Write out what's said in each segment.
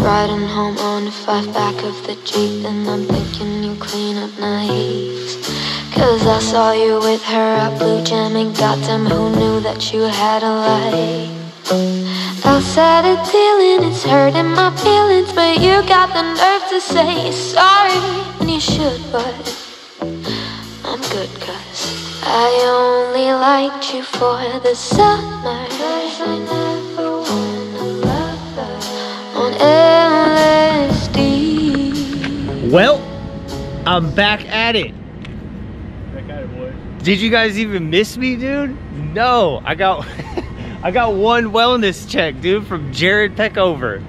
riding home on the five back of the Jeep And I'm thinking you clean up nice. Cause I saw you with her at Blue Jam And goddamn who knew that you had a life. Outside of dealing, it's hurting my feelings But you got the nerve to say you're sorry And you should, but I'm good cause I only liked you for the summer Well, I'm back at it. Back at it, boys. Did you guys even miss me, dude? No, I got I got one wellness check, dude, from Jared Peckover.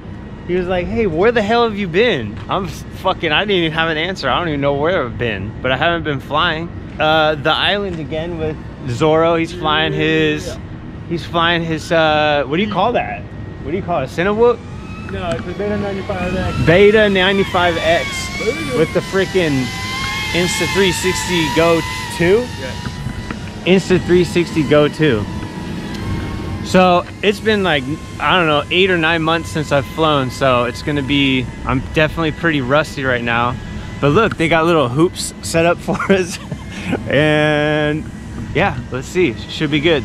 He was like, "Hey, where the hell have you been?" I'm fucking. I didn't even have an answer. I don't even know where I've been, but I haven't been flying. Uh, the island again with Zorro. He's flying his. He's flying his. Uh, what do you call that? What do you call it? Cinewhoop? No, it's a Beta 95X. Beta 95X with the freaking Insta 360 Go 2. Insta 360 Go 2. So it's been like, I don't know, eight or nine months since I've flown. So it's gonna be, I'm definitely pretty rusty right now. But look, they got little hoops set up for us. and yeah, let's see, should be good.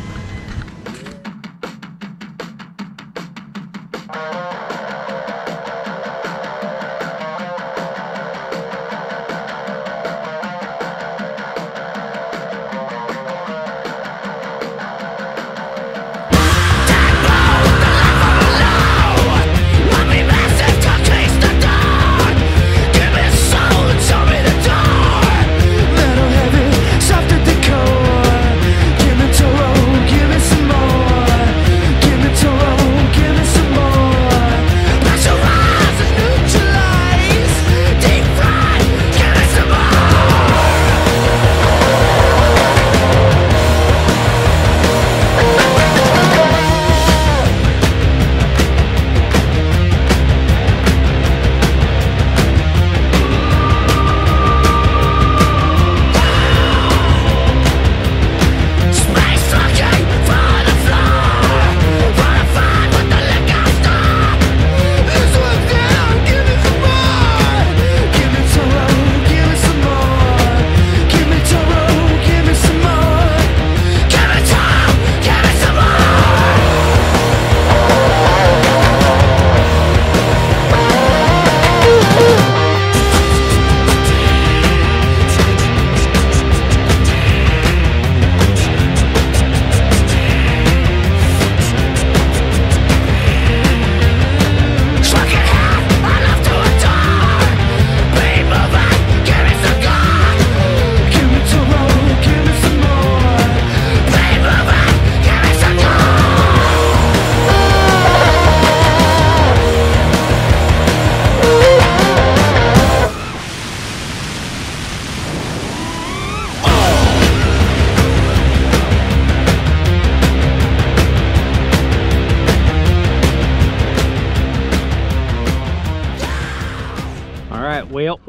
Well,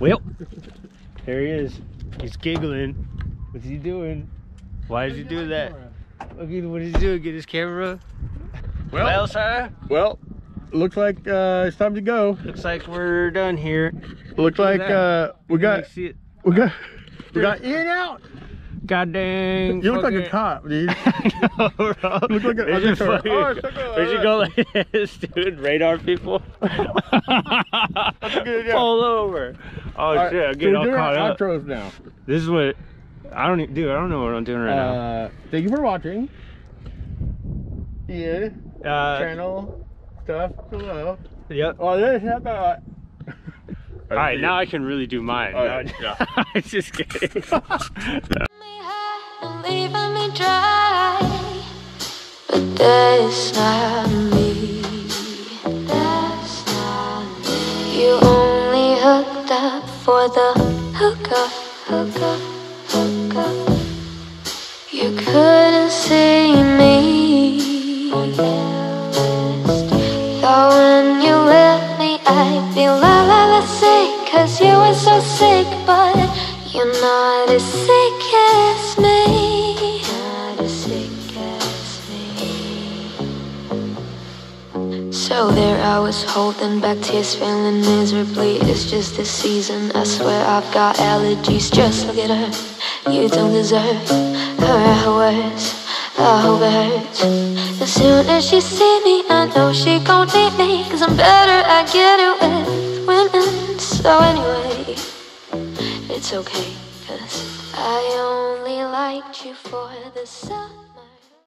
well, there he is. He's giggling. What's he doing? Why did he do that? Look at what he's doing. Get his camera. Well, sir, Well, looks like uh, it's time to go. looks like we're done here. Looks like uh, we got we got we got in out. God dang. You look like a cop, dude. I know, bro. Look like an We should undercover. fucking- Oh, like a- we should go like this, dude. Radar people. a good idea. Pull over. Oh All right, shit, I'm so getting we're all doing caught our up. outros now. This is what I don't even, dude. I don't know what I'm doing right Uh, thank you for watching. Yeah. Uh, channel stuff below. yep. Oh, this is about. All right, now I can really do mine. Yeah, No, yeah. I'm just kidding. leaving me dry. But that's not me. That's not me. You only hooked up for the hookup, hookup, hookup. You couldn't see me. Thought when you left me, I'd be la la la sick. Cause you were so sick, but you're not as sick as I was holding back tears, feeling miserably. It's just this season. I swear I've got allergies. Just look at her. You don't deserve her hours. I hope it hurts. As soon as she see me, I know she gon' need me. Cause I'm better at getting with women. So anyway, it's okay. Cause I only liked you for the sun.